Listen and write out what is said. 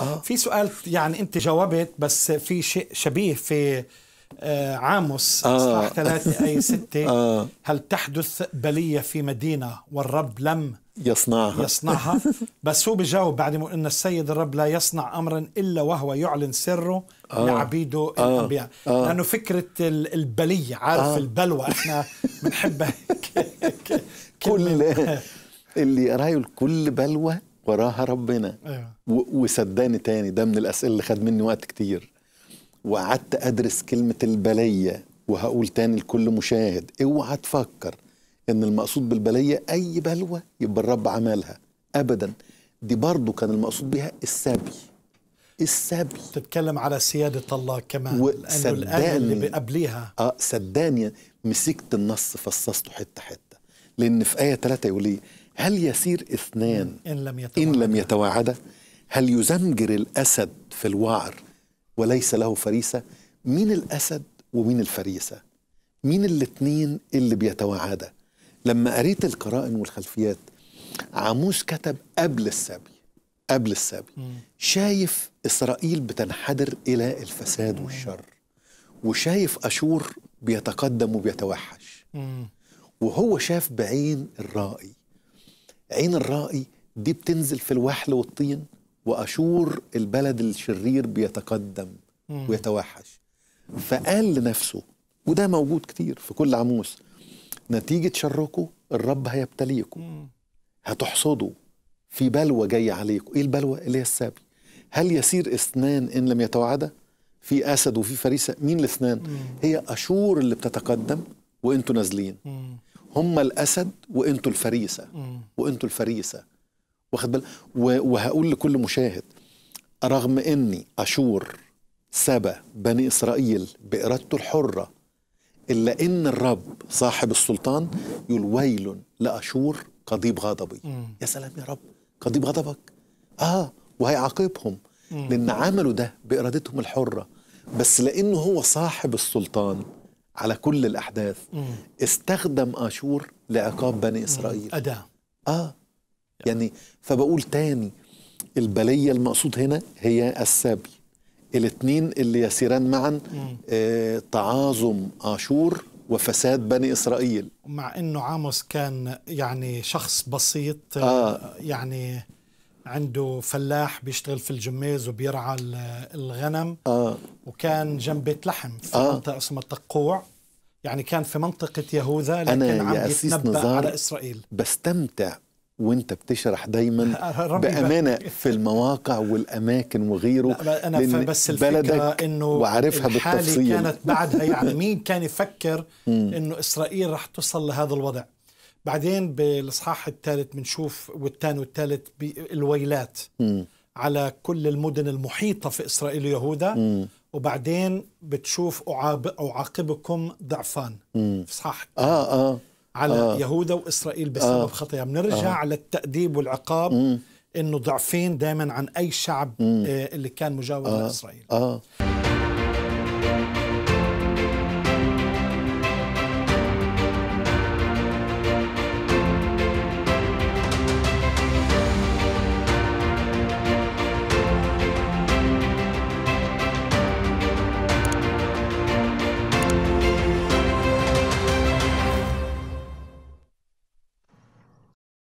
آه. في سؤال يعني انت جاوبت بس في شيء شبيه في آه عاموس آه. إصحاح ثلاثة أي ستة آه. هل تحدث بلية في مدينة والرب لم يصنعها يصنعها بس هو بجاوب بعد ما إن السيد الرب لا يصنع امرا إلا وهو يعلن سره آه. لعبيده آه. الأنبياء آه. لأنه فكرة ال- البلية عارف آه. البلوى إحنا بنحبها كل اللي يقرأ كل بلوى وراها ربنا. أيوة. وصدقني تاني ده من الأسئلة اللي خد مني وقت كتير. وقعدت أدرس كلمة البلية وهقول تاني لكل مشاهد اوعى تفكر إن المقصود بالبلية أي بلوى يبقى الرب عملها. ابدا. دي برضو كان المقصود بها السبي. السبي. تتكلم على سيادة الله كمان و- لأنه الآية اللي. قبليها آه صدقني مسكت النص فصصته حتة حتة. لأن في آية ثلاثة يقول إيه؟ هل يسير اثنان ان لم إن يتوعد. لم يتواعدا هل يزمجر الأسد في الوعر وليس له فريسة؟ مين الأسد ومين الفريسة؟ مين الاتنين اللي بيتواعدا لما قريت القرائن والخلفيات عاموس كتب قبل السبي قبل السبي شايف إسرائيل بتنحدر إلى الفساد والشر وشايف أشور بيتقدم وبيتوحش. وهو شاف بعين الرائي. عين الرائي دي بتنزل في الوحل والطين وأشور البلد الشرير بيتقدم ويتوحش. فقال لنفسه وده موجود كتير في كل عموس نتيجة شركم الرب هيبتليكم. هتحصدوا في بلوى جاية عليكم. إيه البلوى؟ اللي هي السبي. هل يسير اثنان إن لم يتوعدا في أسد وفي فريسة مين الاثنان هي أشور اللي بتتقدم وأنتوا نازلين. هم الأسد وإنتوا الفريسة. وإنتوا الفريسة. واخد بال؟ و- وهقول لكل مشاهد رغم إني أشور سبى بني إسرائيل بإرادته الحرة إلا إن الرب صاحب السلطان يقول ويل لأشور قضيب غضبي. يا سلام يا رب قضيب غضبك. آه وهيعاقبهم لأن عملوا ده بإرادتهم الحرة. بس لأنه هو صاحب السلطان على كل الأحداث. استخدم آشور لعقاب بني إسرائيل. أداة. آه. يعني فبقول تاني البلية المقصود هنا هي السبي الاثنين اللي يسيران معا آه تعاظم آشور وفساد بني إسرائيل. مع إنه عاموس كان يعني شخص بسيط آه. يعني عنده فلاح بيشتغل في الجميز وبيرعى ال- الغنم. آه. وكان جنب بيت لحم في آه. منطقة اسمها التقوع. يعني كان في منطقة يهوذا لكن أنا عم يتنبأ على إسرائيل. بستمتع وأنت بتشرح دايما يبارك. في المواقع والأماكن وغيره لا أنا لأن بس الفكرة بلدك إنه وعارفها بالتفصيل. كانت بعدها. يعني مين كان يفكر إنه إسرائيل رح توصل لهذا الوضع؟ بعدين بالاصحاح الثالث بنشوف والثاني والثالث الويلات مم. على كل المدن المحيطة في إسرائيل ويهوذا وبعدين بتشوف أعاب- أعاقبكم ضعفان في إصحاح آه آه على آه. يهوذا وإسرائيل بسبب آه. خطايا بنرجع آه. على التأديب والعقاب مم. إنه ضعفين دائما عن أي شعب آه اللي كان مجاور آه. لإسرائيل آه